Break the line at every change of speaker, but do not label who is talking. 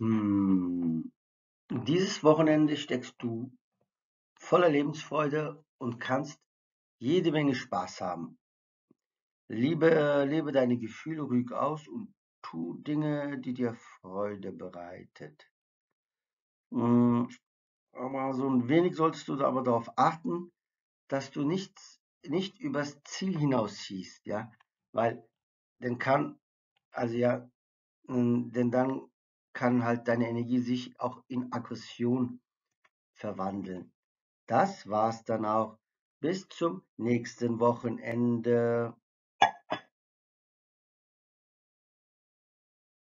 Hm, dieses Wochenende steckst du voller Lebensfreude und kannst jede Menge Spaß haben. Lebe, lebe deine Gefühle ruhig aus und tu Dinge, die dir Freude bereitet. Hm, aber so ein wenig solltest du aber darauf achten, dass du nicht, nicht übers Ziel hinausschießt, ja, weil dann kann, also ja, hm, denn dann kann halt deine Energie sich auch in Aggression verwandeln. Das war's dann auch. Bis zum nächsten Wochenende.